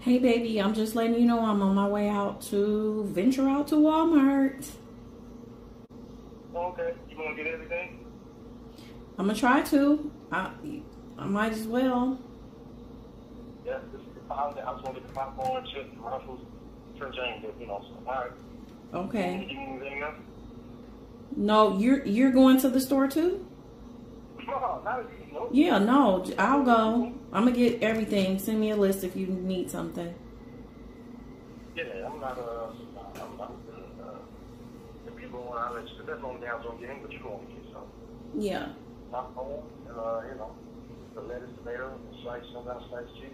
Hey baby, I'm just letting you know I'm on my way out to venture out to Walmart. Okay. You gonna get everything? I'm gonna try to. I, I might as well. Yeah, this is the holiday. I was gonna get the popcorn, chips, Ruffles, Church Angel, you know, so all right. Okay. No, you're you're going to the store too? No, not if you know. Yeah, no, I'll go. I'm gonna get everything. Send me a list if you need something. Yeah, I'm not, uh, I'm not, uh, if you go on, I'll let you, that's only thing I was gonna get in, but you gonna get some. Yeah. My phone, uh, you know, the lettuce, tomato, slice, sometimes slice cheese.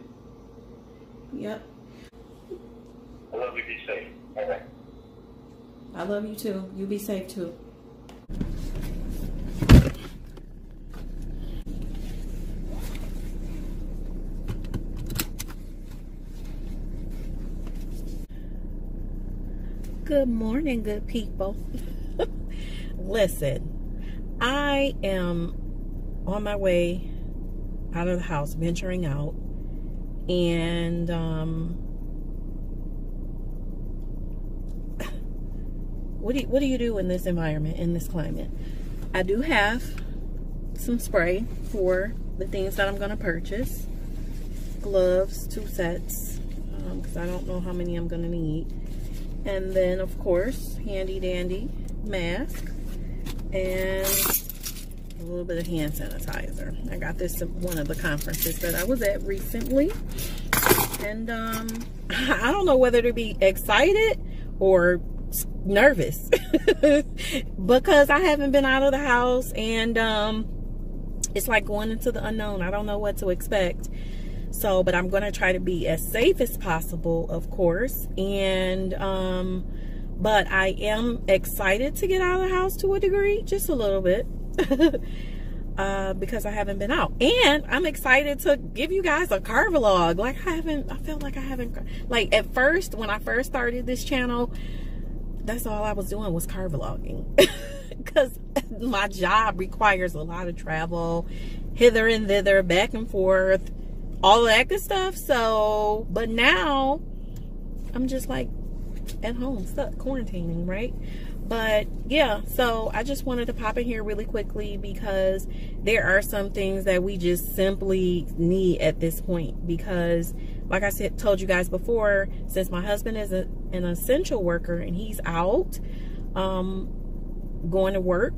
Yep. I love you, be safe. All right. I love you too. You be safe too. Good morning, good people. Listen, I am on my way out of the house, venturing out, and um, what do you, what do you do in this environment, in this climate? I do have some spray for the things that I'm going to purchase. Gloves, two sets, because I don't know how many I'm going to need. And then, of course, handy dandy mask and a little bit of hand sanitizer. I got this at one of the conferences that I was at recently. And um, I don't know whether to be excited or nervous because I haven't been out of the house and um, it's like going into the unknown. I don't know what to expect. So, but I'm going to try to be as safe as possible, of course. And, um, but I am excited to get out of the house to a degree, just a little bit. uh, because I haven't been out. And I'm excited to give you guys a car vlog. Like I haven't, I feel like I haven't, like at first, when I first started this channel, that's all I was doing was car vlogging. Because my job requires a lot of travel, hither and thither, back and forth, all that good stuff. So, but now I'm just like at home, stuck quarantining, right? But yeah, so I just wanted to pop in here really quickly because there are some things that we just simply need at this point. Because, like I said, told you guys before, since my husband is a, an essential worker and he's out um, going to work,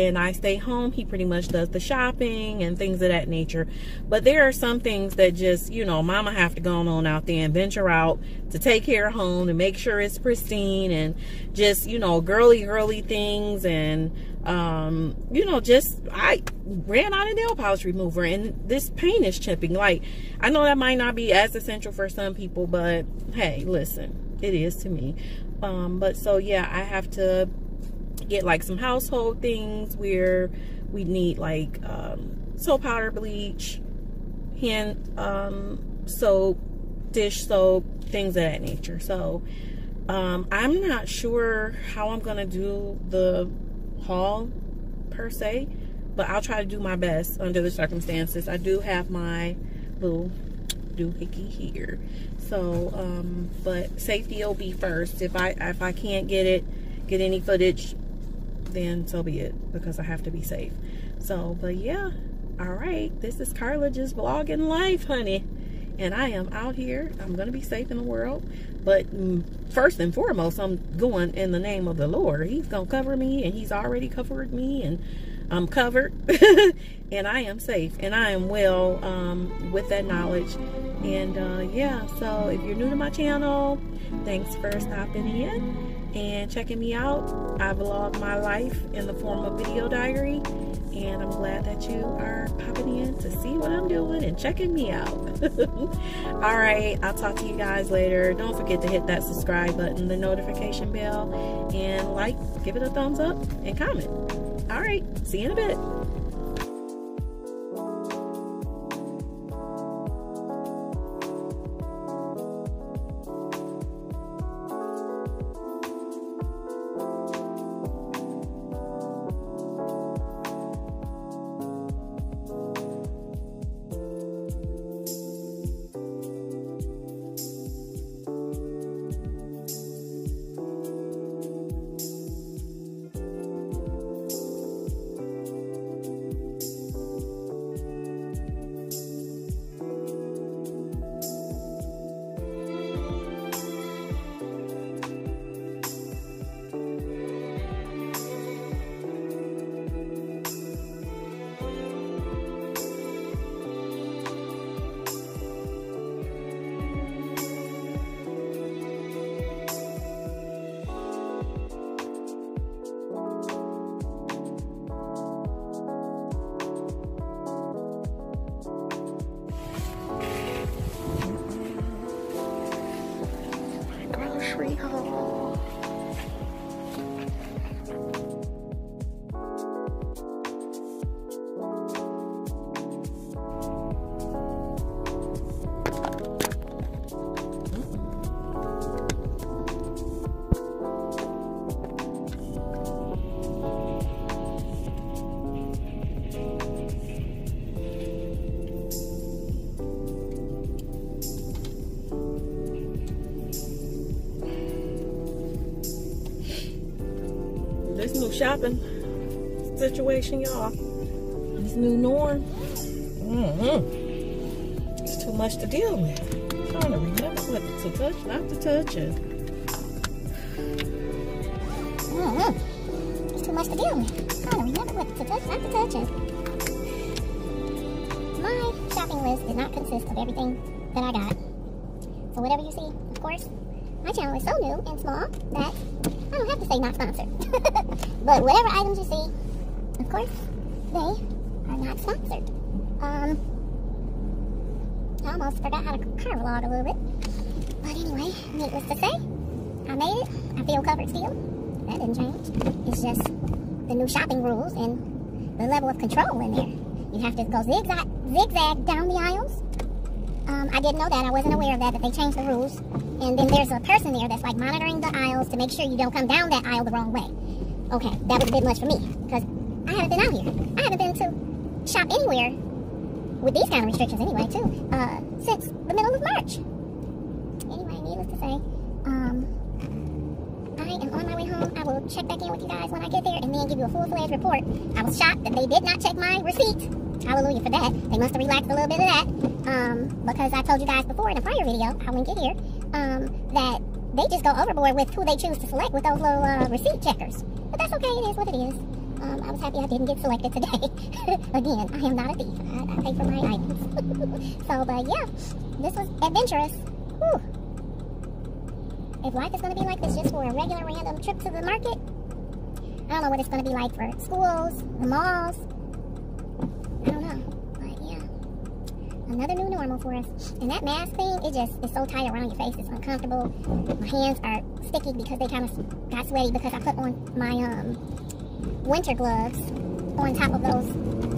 and I stay home, he pretty much does the shopping and things of that nature. But there are some things that just, you know, mama have to go on out there and venture out to take care of home and make sure it's pristine and just, you know, girly, girly things and, um, you know, just, I ran out of nail polish remover and this paint is chipping. Like, I know that might not be as essential for some people, but hey, listen, it is to me. Um, but so yeah, I have to get like some household things where we need like um, soap powder, bleach, hand um, soap, dish soap, things of that nature. So um, I'm not sure how I'm gonna do the haul per se, but I'll try to do my best under the circumstances. I do have my little doohickey here. So, um, but safety will be first. If I if I can't get it, get any footage, then so be it because I have to be safe. So, but yeah, all right. This is Carla just vlogging life, honey. And I am out here. I'm going to be safe in the world. But mm, first and foremost, I'm going in the name of the Lord. He's going to cover me, and He's already covered me, and I'm covered. and I am safe, and I am well um, with that knowledge. And uh, yeah, so if you're new to my channel, thanks for stopping in and checking me out. I vlog my life in the form of video diary, and I'm glad that you are popping in to see what I'm doing and checking me out. All right, I'll talk to you guys later. Don't forget to hit that subscribe button, the notification bell, and like, give it a thumbs up, and comment. All right, see you in a bit. Grocery haul. Shopping situation, y'all. This new norm. Mm-hmm. It's too much to deal with. I'm trying to remember what to touch, not to touch, it. Mm-hmm. It's too much to deal with. Trying to remember what to touch, not to touch it. My shopping list did not consist of everything that I got. So whatever you see, of course, my channel is so new and small that I don't have to say not sponsored. but whatever items you see, of course, they are not sponsored. Um, I almost forgot how to car vlog a little bit. But anyway, needless to say, I made it. I feel covered still. That didn't change. It's just the new shopping rules and the level of control in there. You have to go zigzag, zigzag down the aisles. Um, I didn't know that. I wasn't aware of that, that they changed the rules. And then there's a person there that's like monitoring the aisles to make sure you don't come down that aisle the wrong way. Okay, that was a bit much for me because I haven't been out here. I haven't been to shop anywhere with these kind of restrictions anyway, too, uh, since the middle of March. Anyway, needless to say, um, I am on my way home. I will check back in with you guys when I get there and then give you a full-fledged report. I was shocked that they did not check my receipt. Hallelujah for that. They must have relaxed a little bit of that. Um, because I told you guys before in a prior video, I'll link it here, um, that they just go overboard with who they choose to select with those little uh, receipt checkers. But that's okay. It is what it is. Um, I was happy I didn't get selected today. Again, I am not a thief. I, I pay for my items. so, but yeah, this was adventurous. Whew. If life is going to be like this just for a regular random trip to the market, I don't know what it's going to be like for schools, the malls. I don't know. But yeah, another new normal for us. And that mask thing, it just is so tight around your face. It's uncomfortable. My hands are sticky because they kind of got sweaty because I put on my um, winter gloves on top of those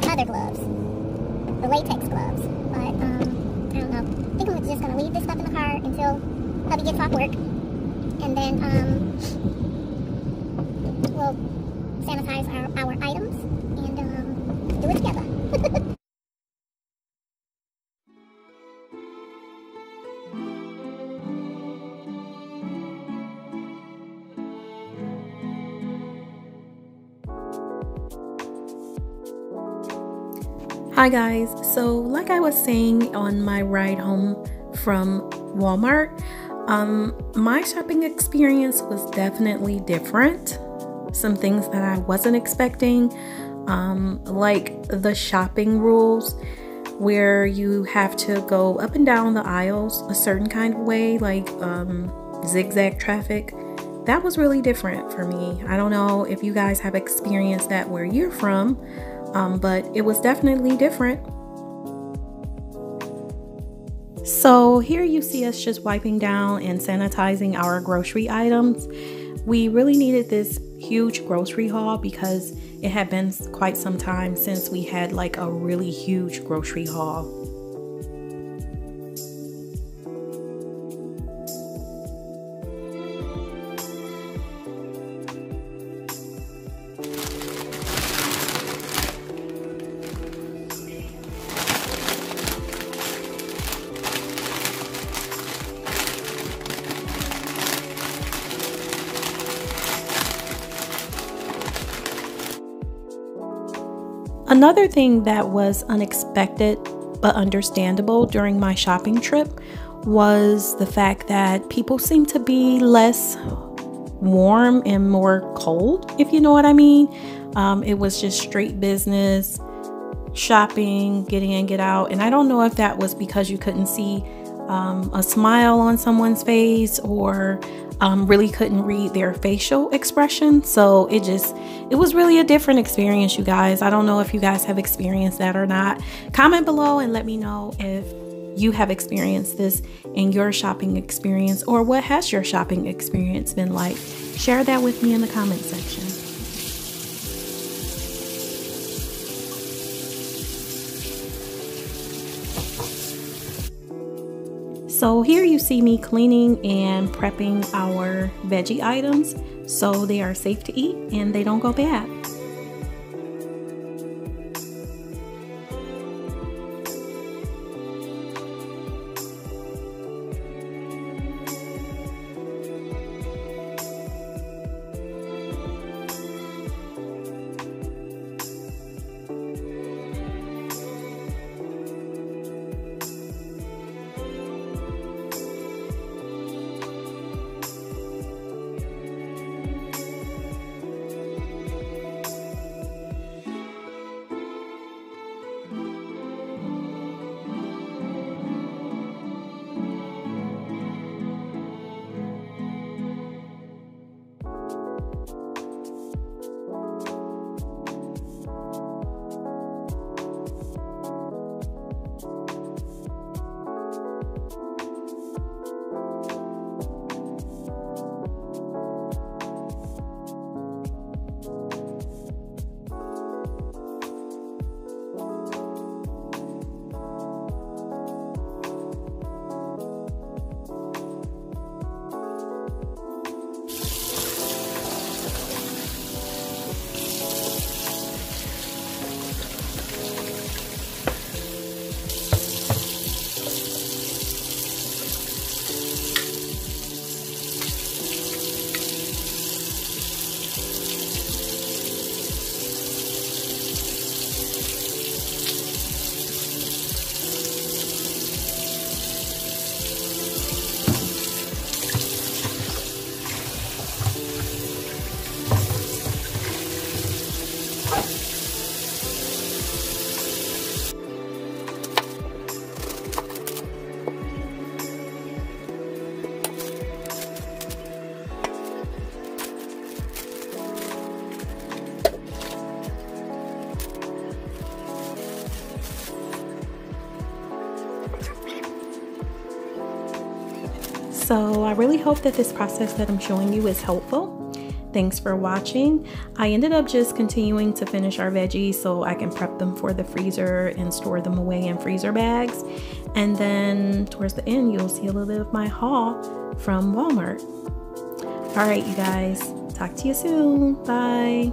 other gloves, the latex gloves. But um, I don't know. I think I'm just going to leave this stuff in the car until hubby gets off work. And then um, we'll sanitize our, our items and um, do it together. Hi guys, so like I was saying on my ride home from Walmart, um, my shopping experience was definitely different. Some things that I wasn't expecting, um, like the shopping rules where you have to go up and down the aisles a certain kind of way, like um, zigzag traffic. That was really different for me. I don't know if you guys have experienced that where you're from um, but it was definitely different. So here you see us just wiping down and sanitizing our grocery items. We really needed this huge grocery haul because it had been quite some time since we had like a really huge grocery haul. Another thing that was unexpected but understandable during my shopping trip was the fact that people seem to be less warm and more cold, if you know what I mean. Um, it was just straight business, shopping, getting in, get out. And I don't know if that was because you couldn't see um, a smile on someone's face or um, really couldn't read their facial expression. So it just, it was really a different experience, you guys. I don't know if you guys have experienced that or not. Comment below and let me know if you have experienced this in your shopping experience or what has your shopping experience been like. Share that with me in the comment section. So here you see me cleaning and prepping our veggie items so they are safe to eat and they don't go bad. Really hope that this process that I'm showing you is helpful. Thanks for watching. I ended up just continuing to finish our veggies so I can prep them for the freezer and store them away in freezer bags. And then towards the end, you'll see a little bit of my haul from Walmart. All right, you guys, talk to you soon. Bye.